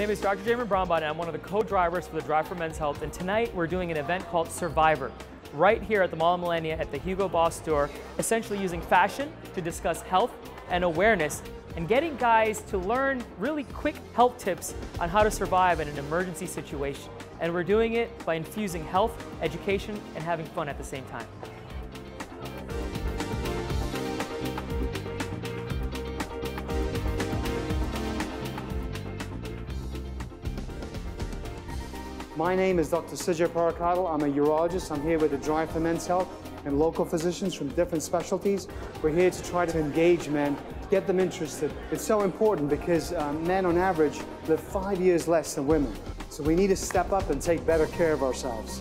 name is Dr. Jamin Brahmbhatt, and I'm one of the co-drivers for the Drive for Men's Health. And tonight we're doing an event called Survivor, right here at the Mall of Millenia at the Hugo Boss store, essentially using fashion to discuss health and awareness and getting guys to learn really quick health tips on how to survive in an emergency situation. And we're doing it by infusing health, education, and having fun at the same time. My name is Dr. Sujay Parekattil. I'm a urologist. I'm here with the Drive for Men's Health and local physicians from different specialties. We're here to try to engage men, get them interested. It's so important because um, men on average live five years less than women. So we need to step up and take better care of ourselves.